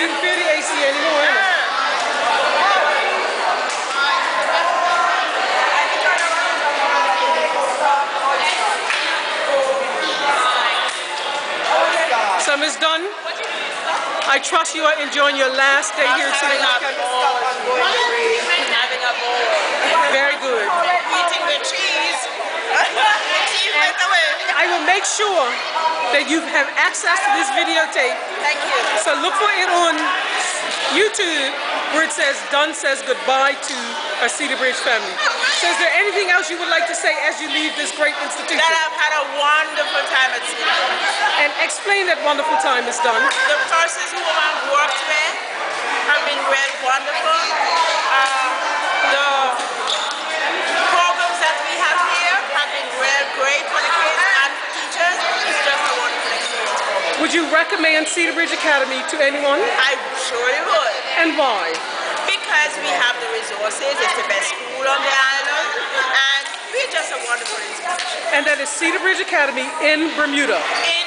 150 AC anymore. Summer's done. I trust you are enjoying your last day here tonight. Make sure that you have access to this videotape. Thank you. So look for it on YouTube where it says Dunn says goodbye to a Cedar Bridge family. So is there anything else you would like to say as you leave this great institution? That I've had a wonderful time at Cedar Bridge. And explain that wonderful time is done. The persons who I've worked with have been very wonderful. Uh, the programs that we have here have been real great for the kids and for teachers. It's just a wonderful experience for me. Would you recommend Cedar Bridge Academy to anyone? I surely would. And why? Because we have the resources, it's the best school on the island, and we're just a wonderful institution. And that is Cedar Bridge Academy in Bermuda. In